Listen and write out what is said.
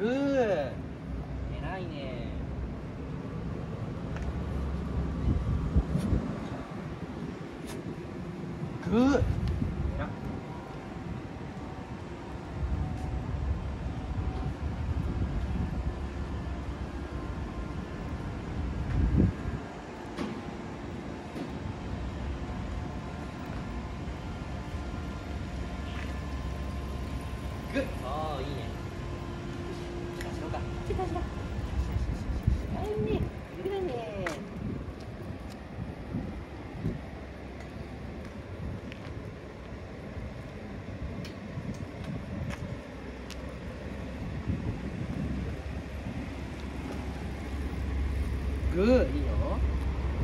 グー偉いねグー偉っグッああいいね。グーいいよ。